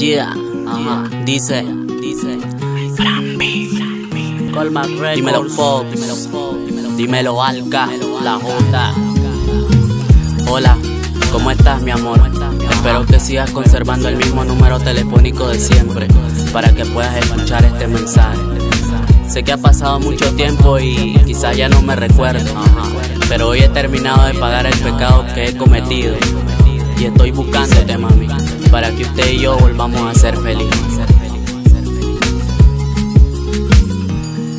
Yeah, ajá. Dice, dice. Colman Records. Dímelo Fox. Dímelo Alca. La J. Hola, ¿cómo estás, mi amor? Espero que sigas conservando el mismo número telefónico de siempre para que puedas escuchar este mensaje. Sé que ha pasado mucho tiempo y quizás ya no me recuerdo, pero hoy he terminado de pagar el pecado que he cometido y estoy buscándote, mami, para que usted y yo volvamos a ser felices.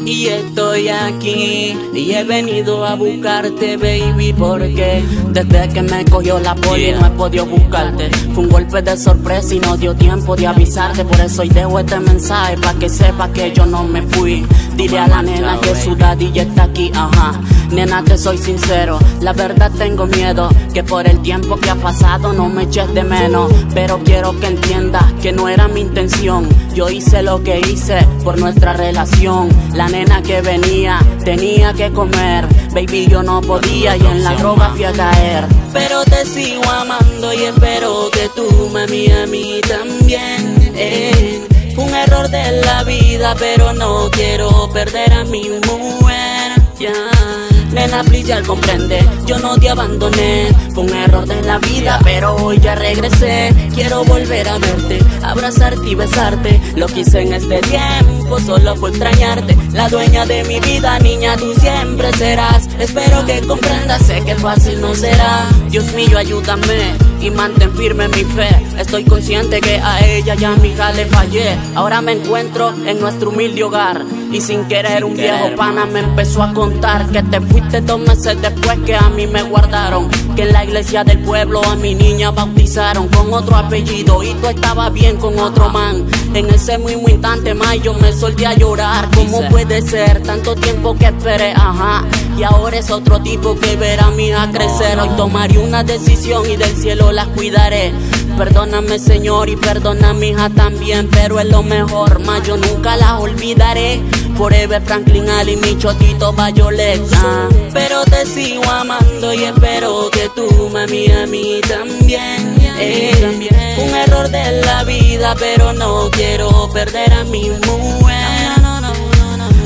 Y estoy aquí y he venido a buscarte, baby, porque desde que me cogió la poli no he podido buscarte. Fue un golpe de sorpresa y no dio tiempo de avisarte, por eso hoy dejo este mensaje para que sepa que yo no me fui. Dile a la nena que su daddy ya está aquí, ajá. Nena, te soy sincero, la verdad tengo miedo que por el tiempo que ha pasado no me eches de menos. Pero quiero que entiendas que no era mi intención. Yo hice lo que hice por nuestra relación. La nena que venía tenía que comer. Baby, yo no podía y en la droga fui a caer. Pero te sigo amando y espero que tú, mami, a mí también. Eh, fue un error de la vida, pero no quiero perder a mi mujer. Nena, please ya comprende, yo no te abandoné Fue un error de la vida, pero hoy ya regresé. Quiero volver a verte, abrazarte y besarte. Lo que hice en este tiempo solo fue extrañarte. La dueña de mi vida, niña, tú siempre serás. Espero que comprendas, sé que fácil no será. Dios mío, ayúdame y mantén firme mi fe. Estoy consciente que a ella y a mi hija le fallé. Ahora me encuentro en nuestro humilde hogar. Y sin querer un viejo pana me empezó a contar Que te fuiste dos meses después que a mí me guardaron. Que en la iglesia del pueblo a mi niña bautizaron Con otro apellido y tú estabas bien con otro man. En ese mismo instante más yo me solté a llorar. ¿Cómo puede ser tanto tiempo que esperé? Ajá y ahora es otro tipo que verá a mi hija crecer. Hoy tomaré una decisión y del cielo las cuidaré. Perdóname Señor y perdona a mi hija también Pero es lo mejor, más yo nunca las olvidaré. Forever Franklin Ali, mi chotito Bayoleta Pero te sigo amando y espero que tú, mami, a mí también. Eh, Un error de la vida, pero no quiero perder a mi mujer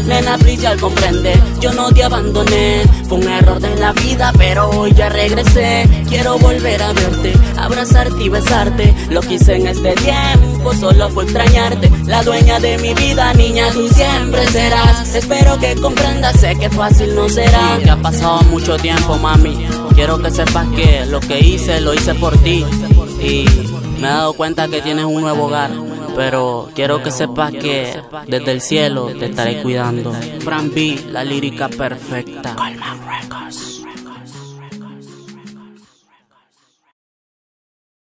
Nena, please ya comprende, yo no te abandoné Fue un error de la vida, pero hoy ya regresé. Quiero volver a verte, abrazarte y besarte. Lo que hice en este tiempo solo fue extrañarte. La dueña de mi vida, niña, tú siempre serás. Espero que comprendas, sé que fácil no será. Ya ha pasado mucho tiempo, mami. Quiero que sepas que lo que hice, lo hice por ti. Y me he dado cuenta que tienes un nuevo hogar pero quiero que sepas que desde el cielo te estaré cuidando. Fran B, la lírica perfecta. Records.